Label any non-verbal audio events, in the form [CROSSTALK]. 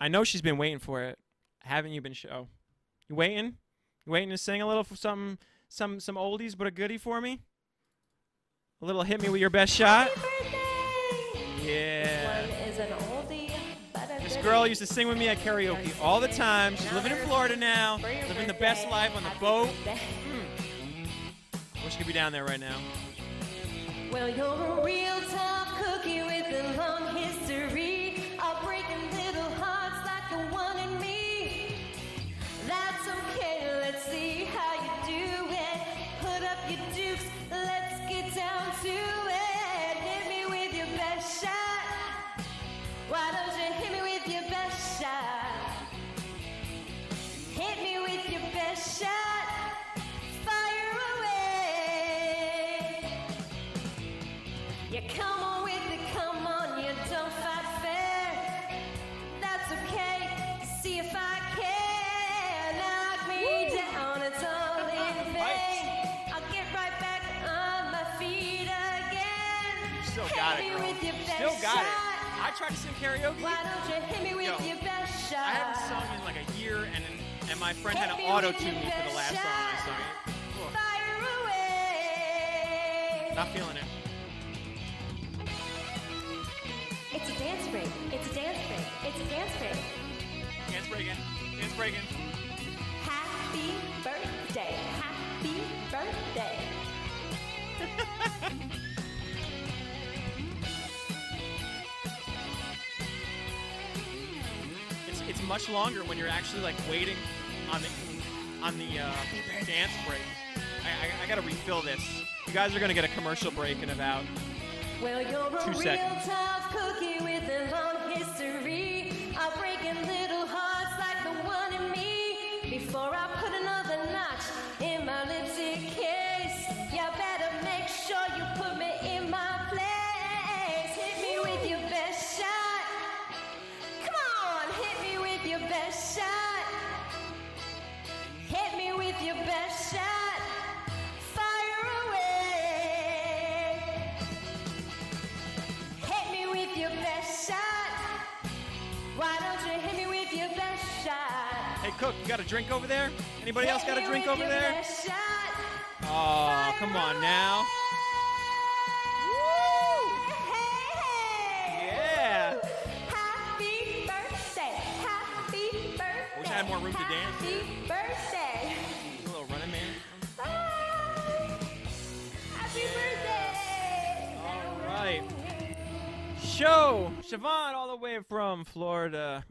I know she's been waiting for it. Haven't you been, Sio? Oh. You waiting? You waiting to sing a little for some some some oldies but a goodie for me? A little hit me with your best shot. Yeah. This one is an oldie, but a This girl used to sing with me at karaoke all the time. She's living in Florida now, living the best life on the Happy boat. birthday. Hmm. Wish she could be down there right now. Well, come on with it, come on, you don't fight fair. That's okay, see if I can. Knock me down, it's all in [LAUGHS] vain. I'll get right back on my feet again. Still Hit got it, me with your best Still got it. I tried to sing karaoke. Why don't you hit me with Yo, your best shot? I haven't sung in like a year, and and my friend had Hit to me with auto tune me for the last best song I shot. sung it. Ugh, Fire away. Not feeling it. Breaking. Dance breaking. Happy birthday. Happy birthday. [LAUGHS] It's it's much longer when you're actually like waiting on the on the uh, dance break. I, I, I gotta refill this. You guys are gonna get a commercial break in about. Well, you're a Two seconds. With your best shot. Hit me with your best shot. Fire away. Hit me with your best shot. Why don't you hit me with your best shot? Hey, Cook, you got a drink over there? Anybody else got a drink over there? Oh, come on now. Had more room to dance. Happy birthday. A little running man. Bye. Happy birthday. All right. Show Siobhan all the way from Florida.